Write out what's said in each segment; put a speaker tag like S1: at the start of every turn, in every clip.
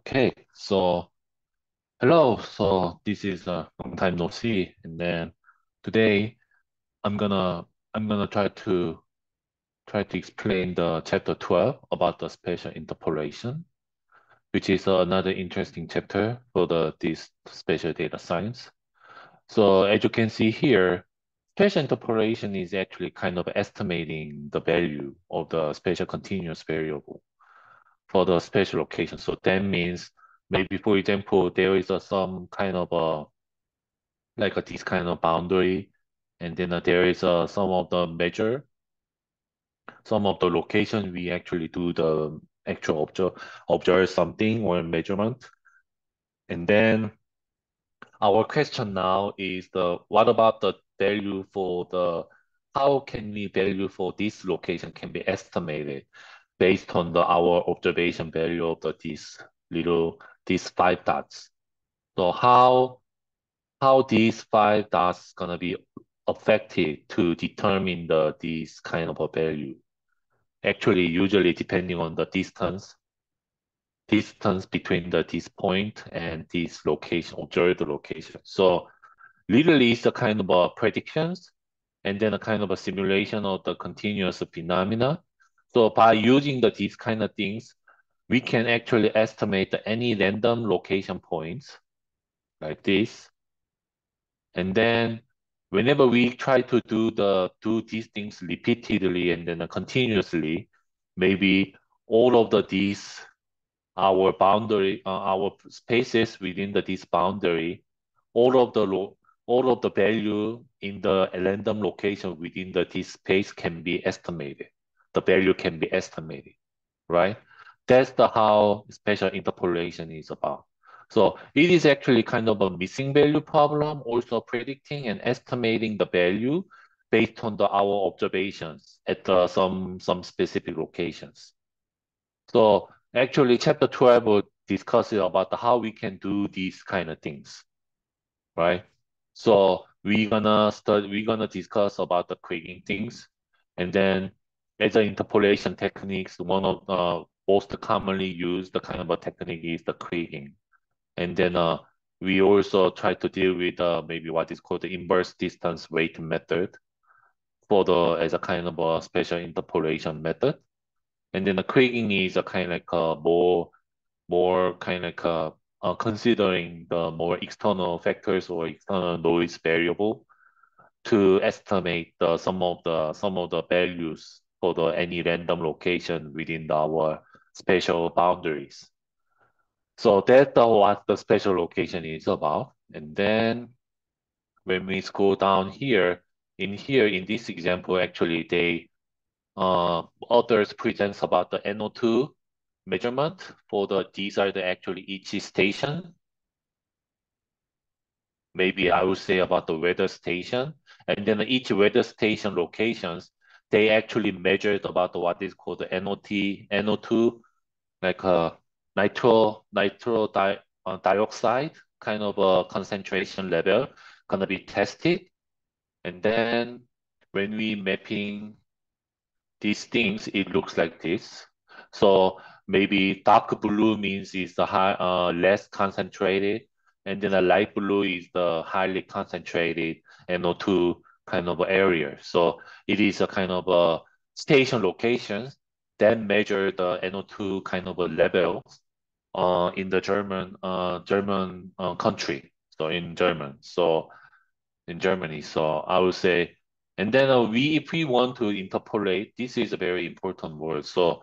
S1: Okay, so hello. So this is uh, a long time no see, and then today I'm gonna I'm gonna try to try to explain the chapter 12 about the spatial interpolation, which is another interesting chapter for the this spatial data science. So as you can see here, spatial interpolation is actually kind of estimating the value of the spatial continuous variable for the spatial location. So that means maybe, for example, there is a, some kind of a like a, this kind of boundary, and then uh, there is a, some of the measure, some of the location we actually do the actual observe, observe something or measurement. And then our question now is the what about the value for the how can we value for this location can be estimated based on the our observation value of the these little these five dots. So how how these five dots gonna be affected to determine the this kind of a value? Actually, usually depending on the distance, distance between the this point and this location, observed location. So literally it's a kind of a predictions and then a kind of a simulation of the continuous phenomena so by using the, these kind of things, we can actually estimate any random location points like this. And then whenever we try to do the do these things repeatedly and then continuously, maybe all of the these our boundary, uh, our spaces within the this boundary, all of the all of the value in the random location within the this space can be estimated the value can be estimated, right? That's the how spatial interpolation is about. So it is actually kind of a missing value problem, also predicting and estimating the value based on the our observations at the, some some specific locations. So actually, chapter 12 will discuss about how we can do these kind of things, right? So we're gonna start. We're gonna discuss about the kriging things, and then as an interpolation techniques, one of the most commonly used kind of a technique is the kriging. And then uh, we also try to deal with uh, maybe what is called the inverse distance weight method for the as a kind of a spatial interpolation method. And then the kriging is a kind of like a more more kind of like a, uh, considering the more external factors or external noise variable to estimate the some of the some of the values for the any random location within our spatial boundaries. So that's what the spatial location is about. And then when we scroll down here, in here, in this example, actually they uh, authors presents about the NO2 measurement for the, these are the actually each station. Maybe I would say about the weather station. And then each weather station locations, they actually measured about what is called the NOT, NO2, like a nitro, nitro di, uh, dioxide kind of a concentration level gonna be tested. And then when we mapping these things, it looks like this. So maybe dark blue means it's the high, uh, less concentrated, and then the light blue is the highly concentrated NO2 kind of area. So it is a kind of a station location that measure the NO2 kind of a level uh, in the German uh, German uh, country. So in German, so in Germany. So I would say, and then uh, we if we want to interpolate, this is a very important word. So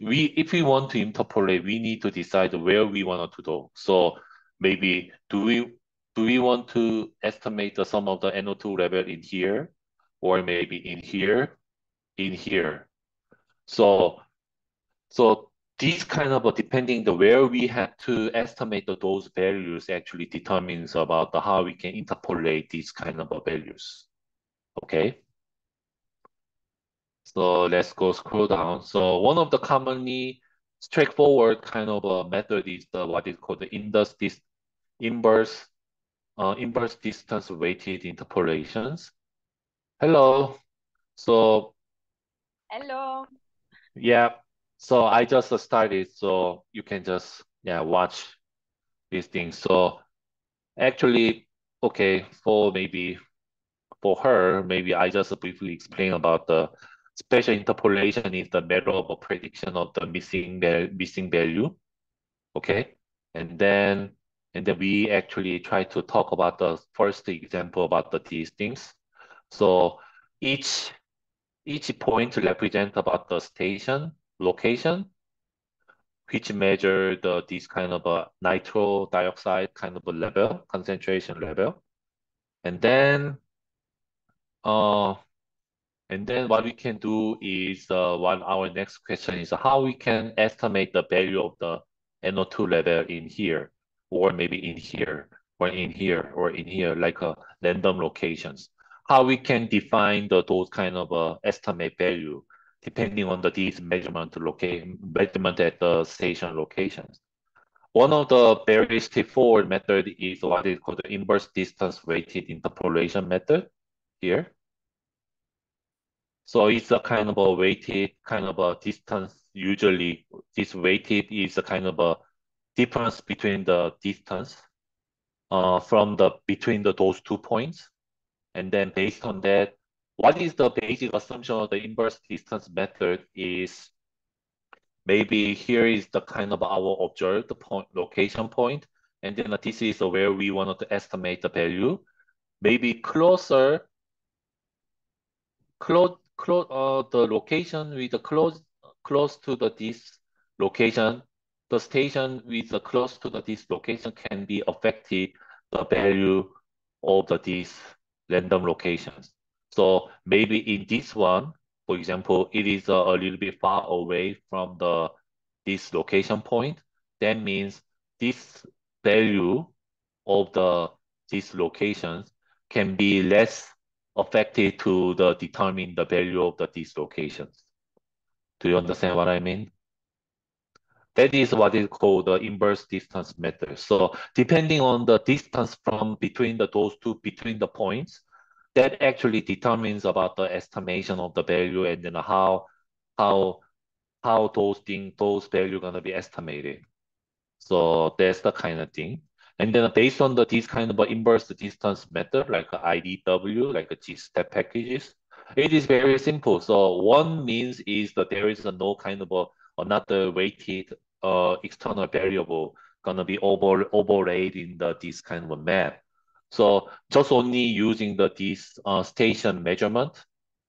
S1: we if we want to interpolate, we need to decide where we want to go. So maybe do we do we want to estimate the sum of the NO2 level in here, or maybe in here, in here? So, so these kind of, depending the where we have to estimate the, those values actually determines about the, how we can interpolate these kind of values. Okay. So let's go scroll down. So one of the commonly straightforward kind of a method is the what is called the inverse, inverse uh, inverse distance weighted interpolations. Hello. So.
S2: Hello.
S1: Yeah. So I just started, so you can just yeah, watch these things. So actually, okay, for maybe for her, maybe I just briefly explain about the spatial interpolation is the matter of a prediction of the missing missing value. Okay, and then and then we actually try to talk about the first example about the, these things. So each each point represent about the station location, which measure the this kind of a nitro dioxide kind of a level, concentration level. And then uh and then what we can do is uh what our next question is how we can estimate the value of the NO2 level in here, or maybe in here, or in here, or in here, like a uh, random locations how we can define the, those kind of uh, estimate value depending on the these measurement locate measurement at the station locations. One of the very straightforward method is what is called the inverse distance weighted interpolation method here. So it's a kind of a weighted kind of a distance. Usually this weighted is a kind of a difference between the distance uh, from the between the those two points. And then based on that, what is the basic assumption of the inverse distance method is maybe here is the kind of our observed point location point, and then this is where we wanted to estimate the value. Maybe closer, close, close, uh, the location with the close, close to the this location, the station with the close to the this location can be affected the value of the this random locations. So maybe in this one, for example, it is a, a little bit far away from the this location point. That means this value of the these locations can be less affected to the determine the value of the these locations. Do you understand what I mean? That is what is called the inverse distance method. So depending on the distance from between the those two between the points, that actually determines about the estimation of the value and then how how how those things those value gonna be estimated. So that's the kind of thing. And then based on the this kind of inverse distance method, like IDW, like gstat packages, it is very simple. So one means is that there is a no kind of a, another weighted uh, external variable gonna be over overlaid in the this kind of a map. So just only using the this uh, station measurement,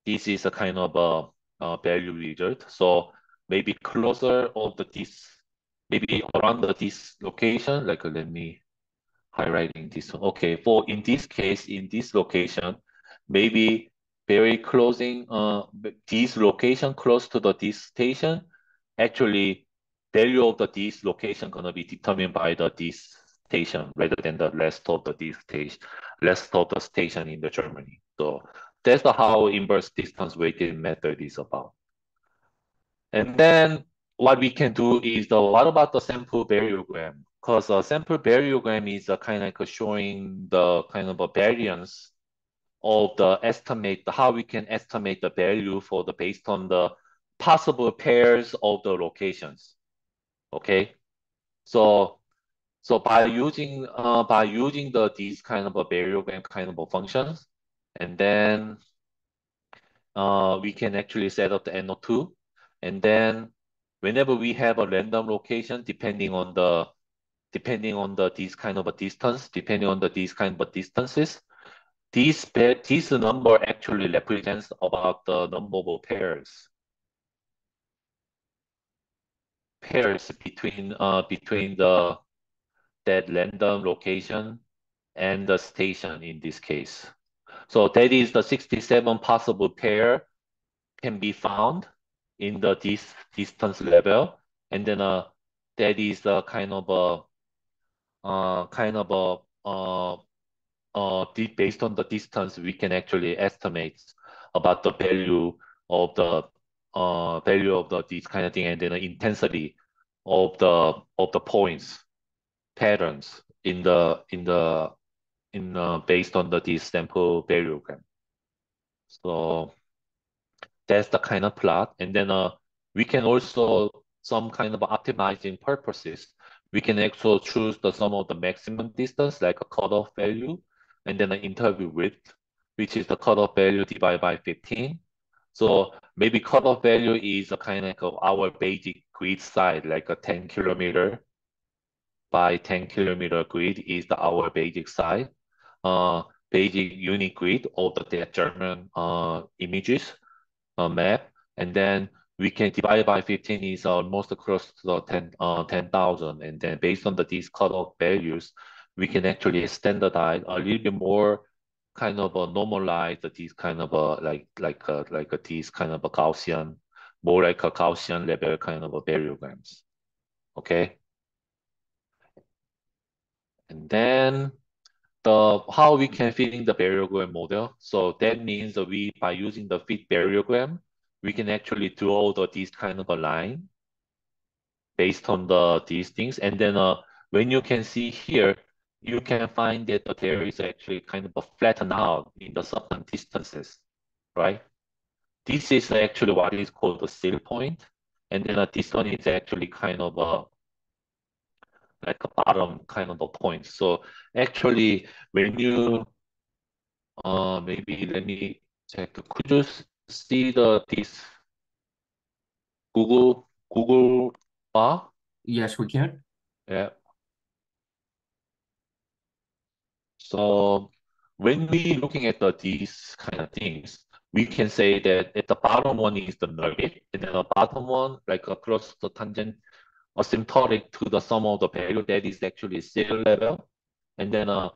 S1: this is a kind of a, a value result. So maybe closer of the this, maybe around the this location, like let me highlighting this. One. Okay, for in this case, in this location, maybe very closing uh this location close to the this station, actually value of the this location gonna be determined by the this station rather than the rest of the station, rest of the station in the Germany. So that's how inverse distance weighted method is about. And then what we can do is the what about the sample variogram? Because a sample variogram is a kind of like showing the kind of a variance of the estimate, how we can estimate the value for the based on the possible pairs of the locations. Okay, so so by using uh, by using the these kind of a variogram kind of a functions, and then uh, we can actually set up the NO2, and then whenever we have a random location, depending on the depending on the these kind of a distance, depending on the these kind of distances, this this number actually represents about the number of pairs pairs between uh between the that random location and the station in this case. So that is the 67 possible pair can be found in the dis distance level. And then uh, that is a kind of a uh, kind of a uh, uh, based on the distance, we can actually estimate about the value of the uh, value of the this kind of thing and then the intensity of the of the points patterns in the in the in uh, based on the this sample variogram. So that's the kind of plot, and then uh, we can also some kind of optimizing purposes. we can also choose the sum of the maximum distance, like a cutoff value, and then an interval width, which is the cutoff value divided by 15. So maybe cutoff value is a kind of our basic grid size, like a 10 kilometer by 10 kilometer grid is the our basic size, uh, basic unit grid of the German uh, images uh, map. And then we can divide by 15 is almost close to 10, uh, 10,000. And then based on the, these cutoff values, we can actually standardize a little bit more kind of a normalize these kind of a like like a, like a, these kind of a Gaussian, more like a Gaussian level kind of a variograms. Okay. And then the how we can fit in the variogram model. So that means that we by using the fit variogram, we can actually draw the this kind of a line based on the these things. And then uh, when you can see here, you can find that there is actually kind of a flatten out in the certain distances, right? This is actually what is called the sill point. And then uh, this one is actually kind of a like a bottom kind of a point. So actually when you uh maybe let me check could you see the this Google Google bar?
S2: Yes, we can.
S1: Yeah. So when we looking at the, these kind of things, we can say that at the bottom one is the nugget, and then the bottom one, like across the tangent, asymptotic to the sum of the value that is actually sill level. And then uh,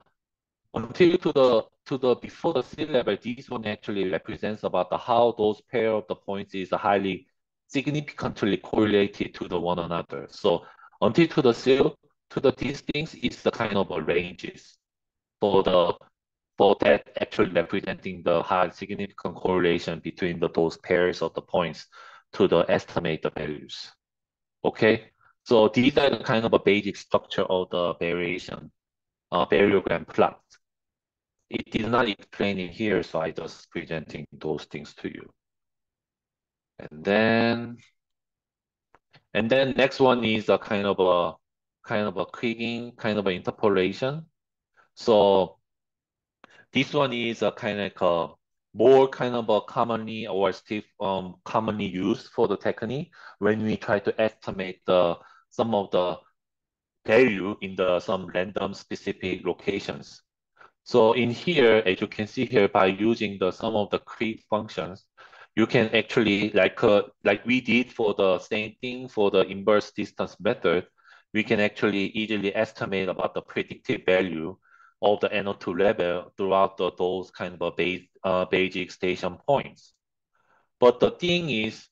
S1: until to the to the before the sill level, this one actually represents about the how those pair of the points is highly significantly correlated to the one another. So until to the sill to the these things is the kind of ranges for the for that actually representing the high significant correlation between the, those pairs of the points to the estimate the values. Okay, so these are the kind of a basic structure of the variation uh, variogram plot. It is not explaining here, so I just presenting those things to you. And then, and then next one is a kind of a kind of a Kriging kind of an interpolation. So this one is a kind of a more kind of a commonly or still um, commonly used for the technique when we try to estimate the some of the value in the some random specific locations. So in here, as you can see here, by using the some of the Krige functions, you can actually like uh, like we did for the same thing for the inverse distance method, we can actually easily estimate about the predicted value of the NO2 level throughout the, those kind of base, uh, basic station points. But the thing is,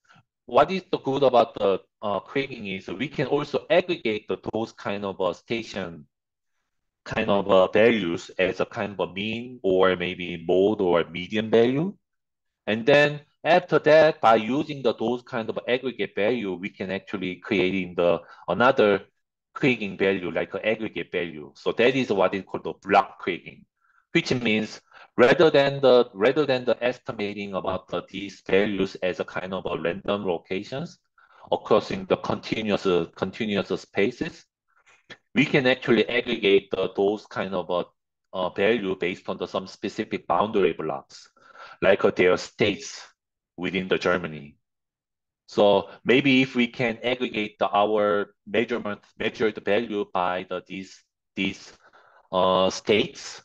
S1: what is the good about the uh, is we can also aggregate the, those kind of uh, station kind of uh, values as a kind of a mean or maybe mode or median value. And then after that, by using the, those kind of aggregate value, we can actually creating the another Kriging value, like an aggregate value. So that is what is called the block Kriging, which means rather than the rather than the estimating about the, these values as a kind of a random locations across in the continuous continuous spaces, we can actually aggregate the, those kind of a, uh, value based on the, some specific boundary blocks, like uh, their states within the Germany. So maybe if we can aggregate the, our measurement measured value by the these these uh, states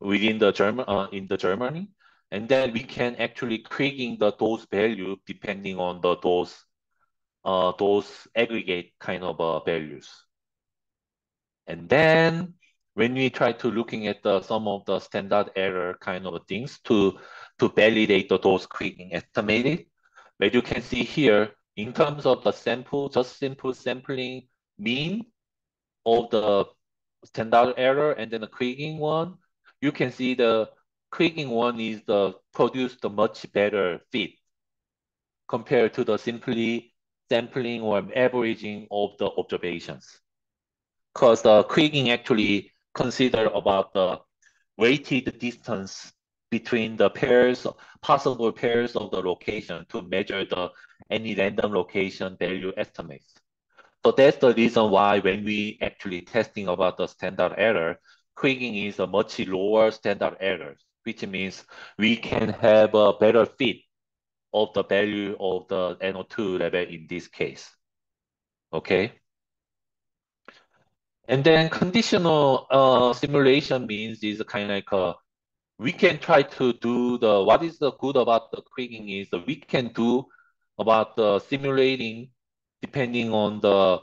S1: within the German uh, in the Germany, and then we can actually creating the those value depending on the those uh, those aggregate kind of uh, values. And then when we try to looking at the, some of the standard error kind of things to to validate the, those kriging estimated, as you can see here, in terms of the sample, just simple sampling mean of the standard error and then the Kriging one, you can see the Kriging one is the produced the much better fit compared to the simply sampling or averaging of the observations. Because the Kriging actually consider about the weighted distance between the pairs, possible pairs of the location to measure the any random location value estimates. So that's the reason why when we actually testing about the standard error, kriging is a much lower standard error, which means we can have a better fit of the value of the NO2 level in this case. Okay. And then conditional uh, simulation means is kind of like a, we can try to do the, what is the good about the kriging is we can do about the simulating depending on the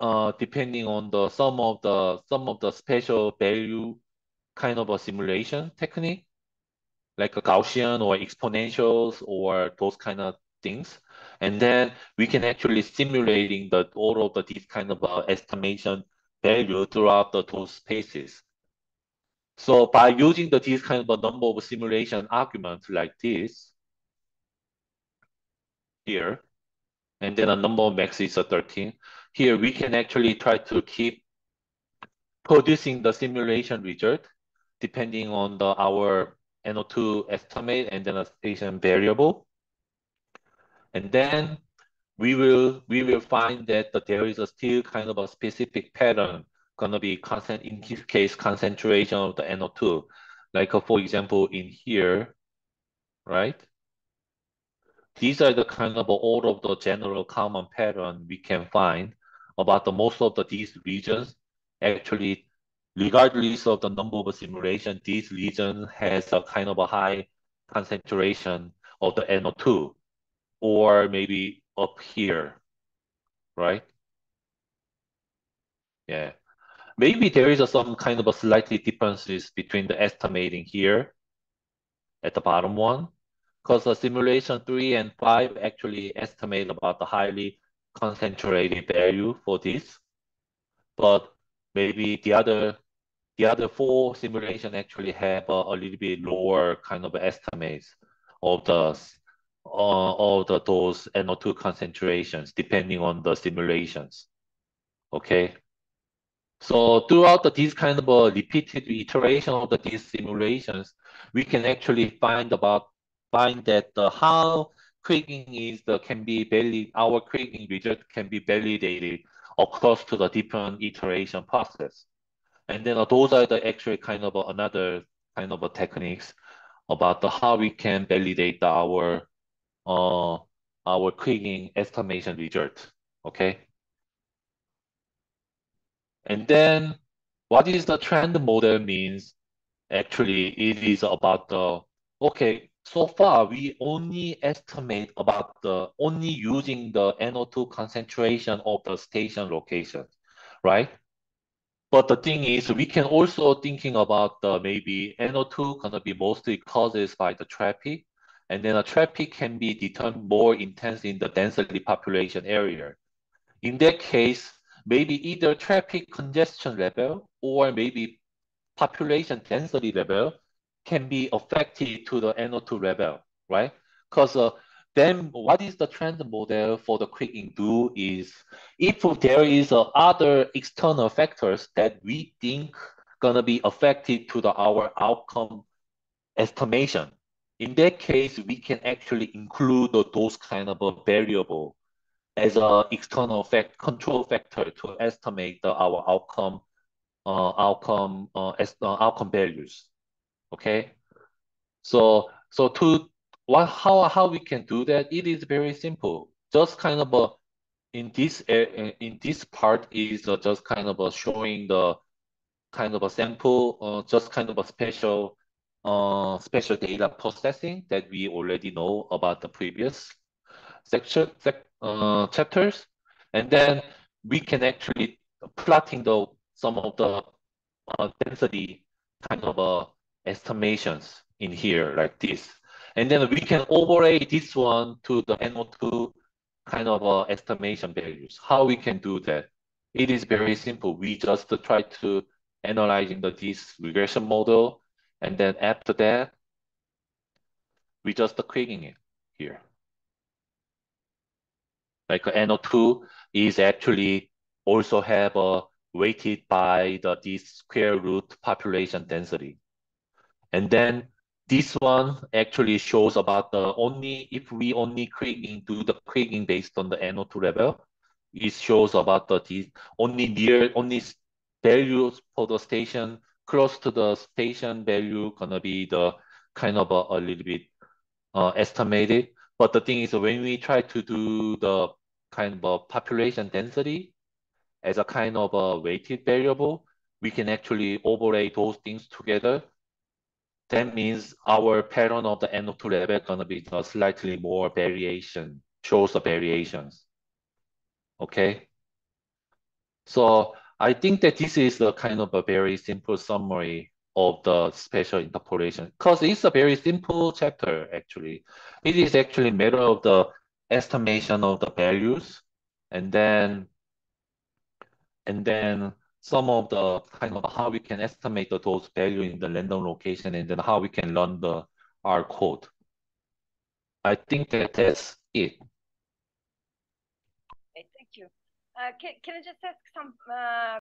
S1: uh, depending on the some of the some of the special value kind of a simulation technique, like a Gaussian or exponentials or those kind of things. And then we can actually simulating the all of the these kind of uh, estimation value throughout the those spaces. So by using the this kind of a number of simulation arguments like this here, and then a number of max is a 13, here we can actually try to keep producing the simulation result depending on the our NO2 estimate and then a station variable. And then we will we will find that there is a still kind of a specific pattern gonna be constant in this case concentration of the NO2. Like uh, for example in here, right? These are the kind of all of the general common pattern we can find about the most of the these regions actually regardless of the number of simulation this region has a kind of a high concentration of the NO2 or maybe up here right yeah maybe there is some kind of a slightly differences between the estimating here at the bottom one because the simulation 3 and 5 actually estimate about the highly concentrated value for this, but maybe the other the other four simulation actually have a, a little bit lower kind of estimates of the uh, of the those NO2 concentrations depending on the simulations. Okay. So throughout the, these kind of a repeated iteration of the, these simulations, we can actually find about find that the how kriging is the can be valid, our kriging result can be validated across to the different iteration process. And then uh, those are the actually kind of uh, another kind of a techniques about the how we can validate our uh our kriging estimation result. Okay. And then what is the trend model means? Actually, it is about the okay, so far we only estimate about the only using the NO2 concentration of the station location, right? But the thing is, we can also thinking about the maybe NO2 gonna be mostly caused by the traffic, and then the traffic can be determined more intense in the densely population area. In that case, maybe either traffic congestion level or maybe population density level can be affected to the NO2 level, right? Because uh, then what is the trend model for the kriging do is if there is uh, other external factors that we think gonna be affected to the our outcome estimation. In that case, we can actually include those kind of a variable as a external fact control factor to estimate the, our outcome uh, outcome uh, as, uh, outcome values. Okay, so so to what how how we can do that? It is very simple. Just kind of a in this in this part is uh, just kind of a showing the kind of a sample, uh, just kind of a special uh, special data processing that we already know about the previous section sec, uh, chapters, and then we can actually plotting the some of the uh, density kind of uh, estimations in here like this. And then we can overlay this one to the NO2 kind of uh, estimation values. How we can do that? It is very simple. We just try to analyzing the this regression model. And then after that, we just kriging it here. Like NO2 is actually also have a weighted by the this square root population density. And then this one actually shows about the only, if we only kriging, do the kriging based on the NO2 level, it shows about the only near only values for the station close to the station value gonna be the kind of a, a little bit uh, estimated. But the thing is, when we try to do the kind of a population density as a kind of a weighted variable, we can actually overlay those things together. That means our pattern of the NO2 level gonna be slightly more variation, shows the variations. Okay. So I think that this is the kind of a very simple summary of the spatial interpolation because it's a very simple chapter actually. It is actually matter of the estimation of the values and then and then some of the kind of how we can estimate the, those value in the random location and then how we can run the R code. I think that that's it.
S2: Okay, thank you. Uh, can, can I just ask some uh,